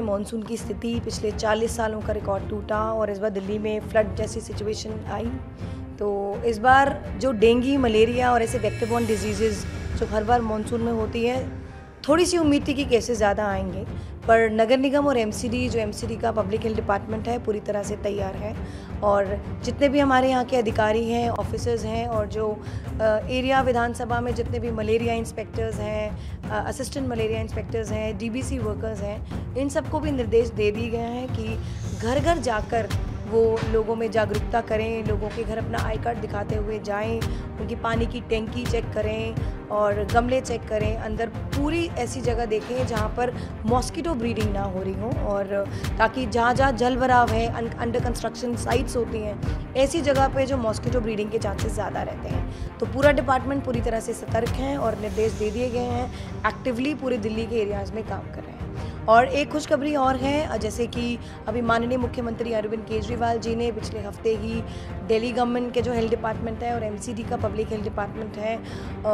Monsoon की स्थिति पिछले 40 सालों का रिकॉर्ड टूटा और इस बार दिल्ली में फ्लड जैसी सिचुएशन आई। तो इस बार जो डेंगी, मलेरिया और ऐसे वेक्टर डिज़ीज़ जो हर बार मानसून में होती है थोड़ी सी उम्मीद थी कि केसेस ज़्यादा आएँगे, पर नगर निगम और एमसीडी जो एमसीडी का पब्लिक हेल्थ डिपार्टमेंट है, पूरी तरह से तैयार है। और जितने भी हमारे यहाँ के अधिकारी हैं ऑफिसर्स हैं, और जो एरिया विधानसभा में जितने भी मलेरिया इंस्पेक्टर्स हैं असिस्टेंट मलेरिया इंस्पेक्टर्स हैं डीबीसी वर्कर्स हैं, इन सबको भी निर्देश दे दिए गए हैं कि घर घर जाकर वो लोगों में जागरूकता करें, लोगों के घर अपना आई कार्ड दिखाते हुए जाएँ, उनकी पानी की टैंकी चेक करें और गमले चेक करें, अंदर पूरी ऐसी जगह देखें जहाँ पर मॉस्किटो ब्रीडिंग ना हो रही हो और ताकि जहाँ जहाँ जल भराव है अंडर कंस्ट्रक्शन साइट्स होती हैं, ऐसी जगह पे जो मॉस्किटो ब्रीडिंग के चांसेस ज़्यादा रहते हैं। तो पूरा डिपार्टमेंट पूरी तरह से सतर्क हैं और निर्देश दे दिए गए हैं एक्टिवली पूरे दिल्ली के एरियाज़ में काम कर रहे हैं। और एक खुशखबरी और है, जैसे कि अभी माननीय मुख्यमंत्री अरविंद केजरीवाल जी ने पिछले हफ़्ते ही दिल्ली गवर्नमेंट के जो हेल्थ डिपार्टमेंट है और एमसीडी का पब्लिक हेल्थ डिपार्टमेंट है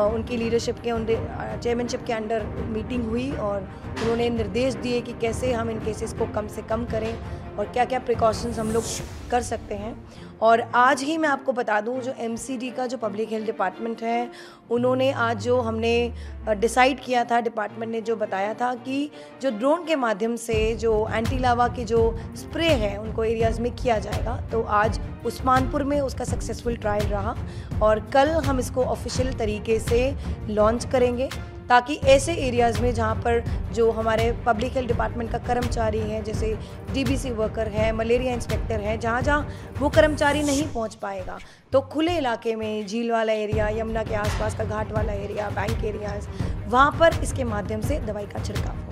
उनकी लीडरशिप के उन चेयरमैनशिप के अंडर मीटिंग हुई और उन्होंने निर्देश दिए कि कैसे हम इन केसेस को कम से कम करें और क्या क्या प्रिकॉशंस हम लोग कर सकते हैं। और आज ही मैं आपको बता दूँ, जो एमसीडी का जो पब्लिक हेल्थ डिपार्टमेंट है, उन्होंने आज जो हमने डिसाइड किया था डिपार्टमेंट ने जो बताया था कि जो ड्रोन के माध्यम से जो एंटी लावा की जो स्प्रे है, उनको एरियाज़ में किया जाएगा। तो आज उस्मानपुर में उसका सक्सेसफुल ट्रायल रहा और कल हम इसको ऑफिशियल तरीके से लॉन्च करेंगे ताकि ऐसे एरियाज़ में जहाँ पर जो हमारे पब्लिक हेल्थ डिपार्टमेंट का कर्मचारी है, जैसे डीबीसी वर्कर है मलेरिया इंस्पेक्टर है जहाँ जहाँ वो कर्मचारी नहीं पहुँच पाएगा तो खुले इलाके में झील वाला एरिया यमुना के आसपास का घाट वाला एरिया बैंक एरियाज़ वहाँ पर इसके माध्यम से दवाई का छिड़काव